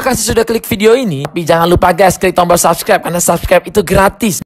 Terima kasih sudah klik video ini. Tapi jangan lupa guys, klik tombol subscribe karena subscribe itu gratis.